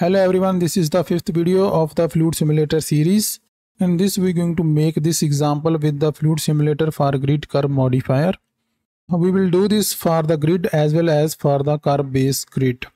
Hello everyone, this is the fifth video of the fluid simulator series. In this we're going to make this example with the fluid simulator for grid curve modifier. We will do this for the grid as well as for the curve base grid.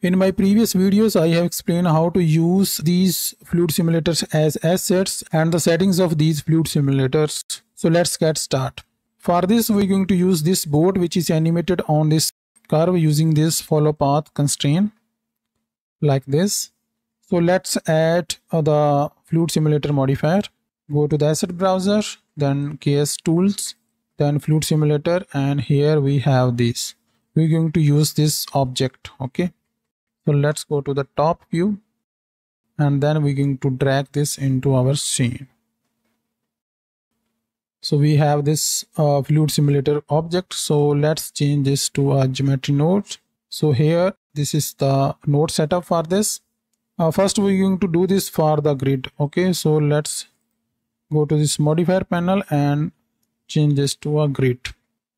In my previous videos, I have explained how to use these fluid simulators as assets and the settings of these fluid simulators. So let's get started. For this, we're going to use this board which is animated on this curve using this follow path constraint like this. So let's add uh, the fluid simulator modifier. Go to the asset browser, then KS tools, then fluid simulator, and here we have this. We're going to use this object. Okay. So let's go to the top view and then we're going to drag this into our scene. So we have this uh, fluid simulator object. So let's change this to a geometry node. So here this is the node setup for this. Uh, first we're going to do this for the grid okay? So let's go to this modifier panel and change this to a grid.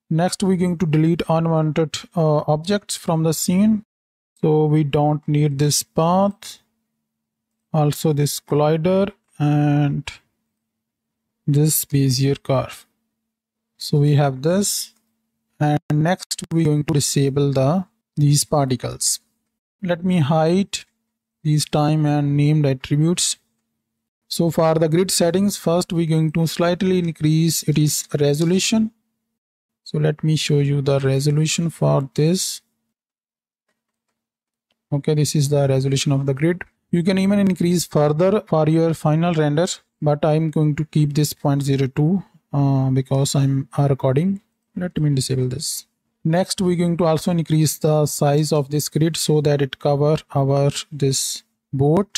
Next we're going to delete unwanted uh, objects from the scene. So we don't need this path. Also this collider and this bezier curve. So we have this. And next we're going to disable the these particles. Let me hide these time and named attributes. So for the grid settings, first we're going to slightly increase it is resolution. So let me show you the resolution for this. Okay, this is the resolution of the grid. You can even increase further for your final render, but I'm going to keep this 0.02 uh, because I'm uh, recording. Let me disable this. Next, we're going to also increase the size of this grid so that it cover our this board.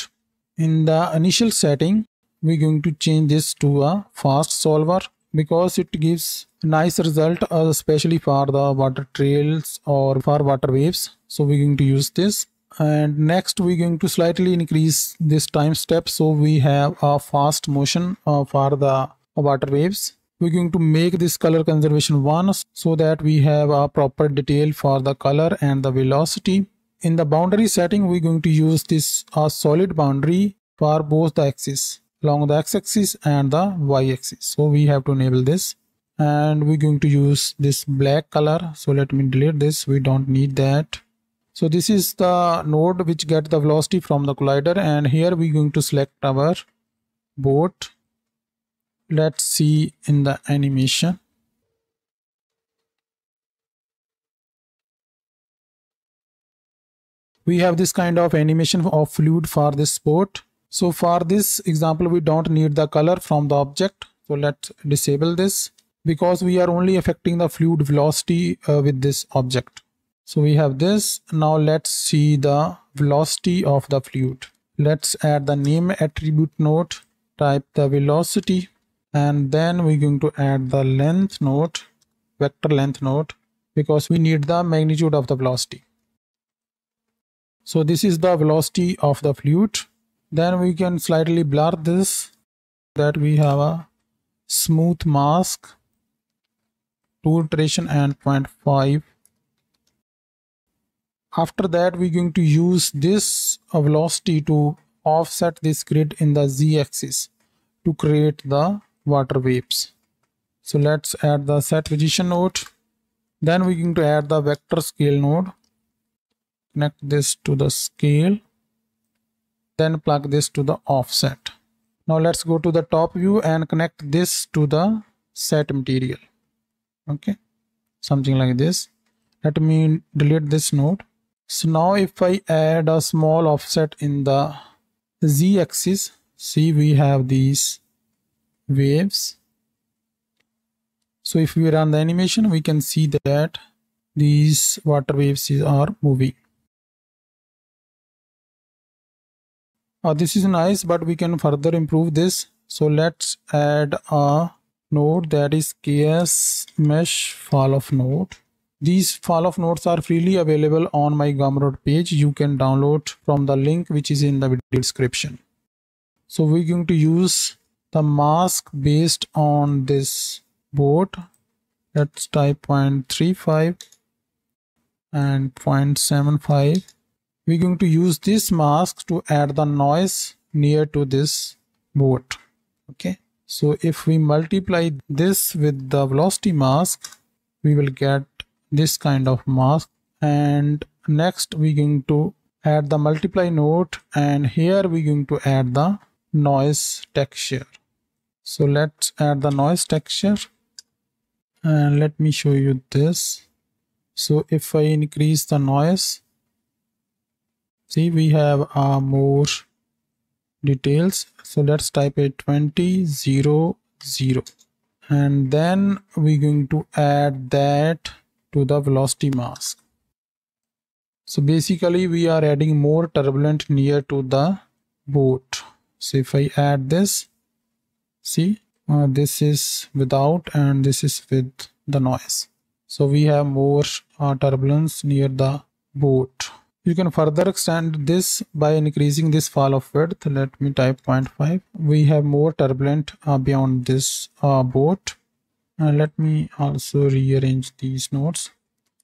In the initial setting, we're going to change this to a fast solver because it gives nice result uh, especially for the water trails or for water waves. So we're going to use this and next we're going to slightly increase this time step so we have a fast motion uh, for the water waves we're going to make this color conservation 1 so that we have a proper detail for the color and the velocity. In the boundary setting, we're going to use this a solid boundary for both the axes along the x-axis and the y-axis. So we have to enable this and we're going to use this black color. So let me delete this. We don't need that. So this is the node which get the velocity from the collider and here we're going to select our boat let's see in the animation. We have this kind of animation of fluid for this sport. So for this example we don't need the color from the object. So let's disable this because we are only affecting the fluid velocity uh, with this object. So we have this. Now let's see the velocity of the fluid. Let's add the name attribute node. Type the velocity and then we're going to add the length node vector length node because we need the magnitude of the velocity. So this is the velocity of the fluid then we can slightly blur this that we have a smooth mask two iteration and 0.5 after that we're going to use this uh, velocity to offset this grid in the z-axis to create the water waves. So let's add the set position node. Then we're going to add the vector scale node. Connect this to the scale. Then plug this to the offset. Now let's go to the top view and connect this to the set material. Okay? Something like this. Let me delete this node. So now if i add a small offset in the z-axis see we have these waves. So if we run the animation we can see that these water waves are moving. Uh, this is nice but we can further improve this. So let's add a node that is ks mesh fall off node. These fall off nodes are freely available on my gumroad page. You can download from the link which is in the video description. So we're going to use the mask based on this board let's type 0.35 and 0.75 we're going to use this mask to add the noise near to this boat okay? So if we multiply this with the velocity mask we will get this kind of mask. And next we're going to add the multiply node and here we're going to add the noise texture so let's add the noise texture and let me show you this. So if I increase the noise see we have uh, more details. So let's type it 20 0 0 and then we're going to add that to the velocity mask. So basically we are adding more turbulent near to the boat. So if I add this, see uh, this is without and this is with the noise. So we have more uh, turbulence near the boat. You can further extend this by increasing this fall of width. Let me type 0.5. We have more turbulent uh, beyond this uh, boat. And let me also rearrange these nodes.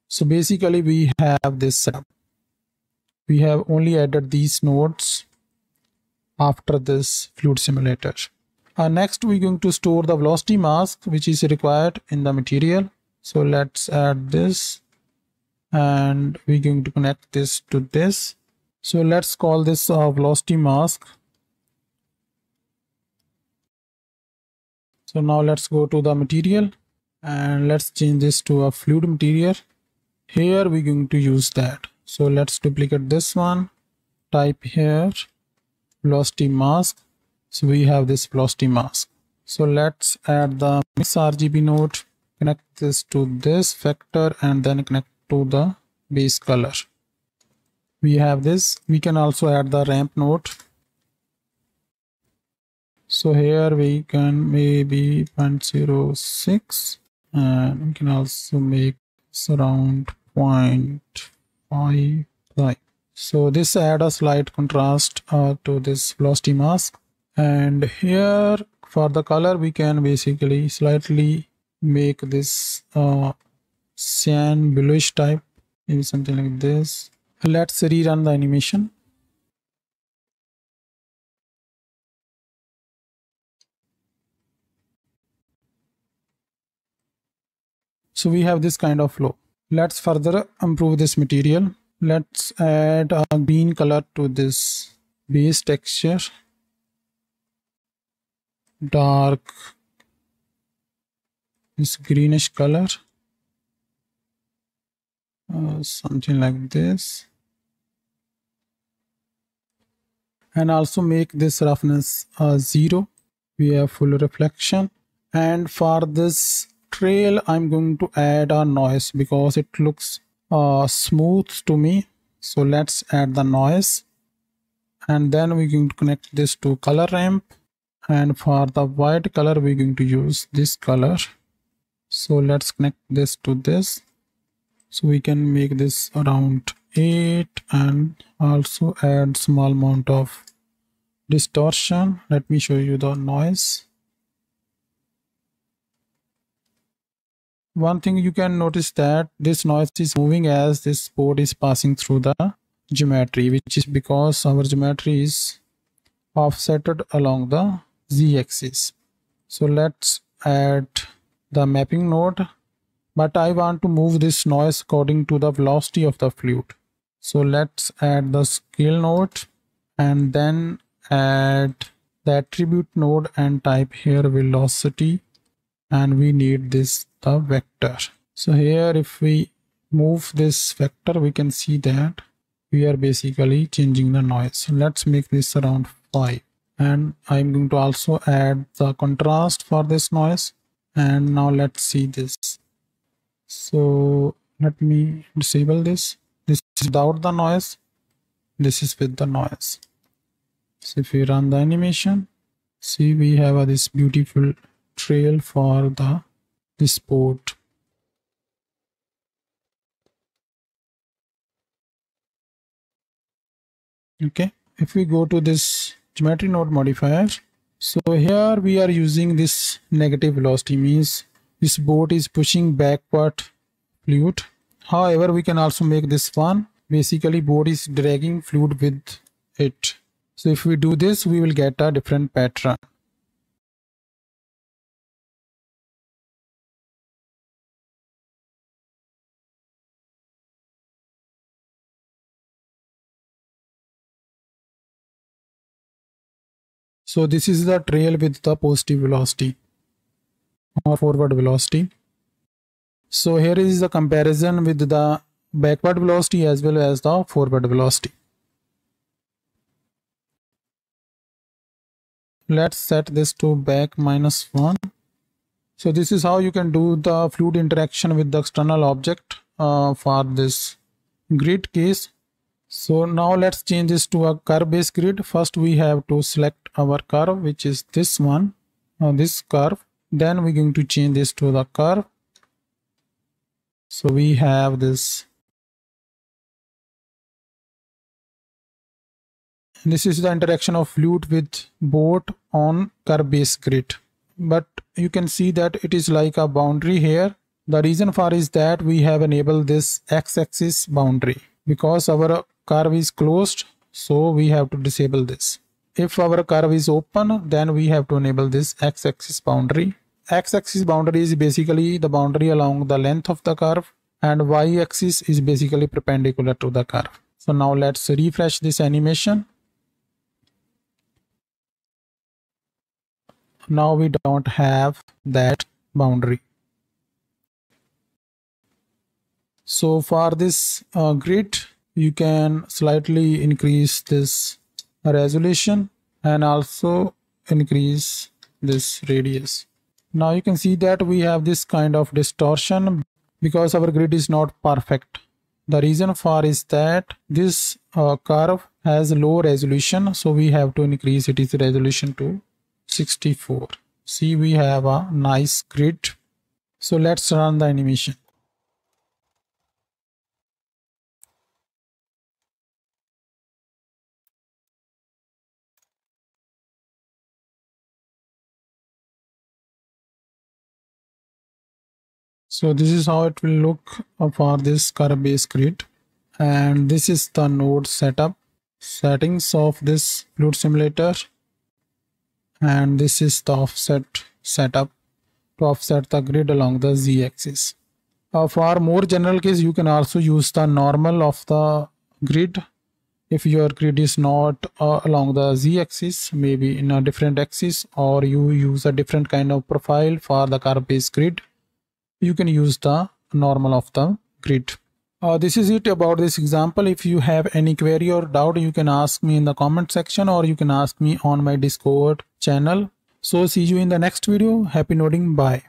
So basically we have this setup we have only added these nodes after this fluid simulator. Uh, next we're going to store the velocity mask which is required in the material. So let's add this and we're going to connect this to this. So let's call this a velocity mask. So now let's go to the material and let's change this to a fluid material. Here we're going to use that so let's duplicate this one type here velocity mask so we have this velocity mask. So let's add the mix rgb node connect this to this vector and then connect to the base color. We have this. We can also add the ramp node. So here we can maybe 0.06 and we can also make around point five. So this add a slight contrast uh, to this velocity mask and here for the color we can basically slightly make this uh, cyan bluish type. Maybe something like this. Let's rerun the animation. So we have this kind of flow. Let's further improve this material. Let's add a green color to this base texture dark this greenish color uh, something like this. And also make this roughness uh, zero. We have full reflection. And for this trail I'm going to add a noise because it looks uh, smooth to me. So let's add the noise. And then we're going to connect this to color ramp and for the white color we're going to use this color. So let's connect this to this. So we can make this around 8 and also add small amount of distortion. Let me show you the noise. One thing you can notice that this noise is moving as this board is passing through the geometry which is because our geometry is offsetted along the z-axis. So let's add the mapping node but I want to move this noise according to the velocity of the fluid so let's add the scale node and then add the attribute node and type here velocity and we need this the vector. So here if we move this vector we can see that we are basically changing the noise. So let's make this around 5 and i'm going to also add the contrast for this noise. And now let's see this. So let me disable this. This is without the noise. This is with the noise. So if we run the animation see we have uh, this beautiful trail for the this port okay. If we go to this geometry node modifier so here we are using this negative velocity means this boat is pushing backward fluid however we can also make this one. Basically boat is dragging fluid with it. So if we do this we will get a different pattern So this is the trail with the positive velocity or forward velocity. So here is the comparison with the backward velocity as well as the forward velocity. Let's set this to back minus 1. So this is how you can do the fluid interaction with the external object uh, for this grid case. So now let's change this to a curve based grid. First we have to select our curve which is this one, uh, this curve. Then we're going to change this to the curve. So we have this. This is the interaction of fluid with boat on curve based grid. But you can see that it is like a boundary here. The reason for is that we have enabled this x-axis boundary because our curve is closed so we have to disable this. If our curve is open then we have to enable this x-axis boundary. X-axis boundary is basically the boundary along the length of the curve and y-axis is basically perpendicular to the curve. So now let's refresh this animation. Now we don't have that boundary. So for this uh, grid you can slightly increase this resolution and also increase this radius. Now you can see that we have this kind of distortion because our grid is not perfect. The reason for is that this uh, curve has low resolution so we have to increase its resolution to 64 see we have a nice grid. So let's run the animation so this is how it will look for this curve base grid. And this is the node setup settings of this fluid simulator. And this is the offset setup to offset the grid along the z-axis uh, for more general case you can also use the normal of the grid. If your grid is not uh, along the z-axis maybe in a different axis or you use a different kind of profile for the car base grid you can use the normal of the grid. Uh, this is it about this example. If you have any query or doubt, you can ask me in the comment section or you can ask me on my Discord channel. So see you in the next video. Happy noding. Bye.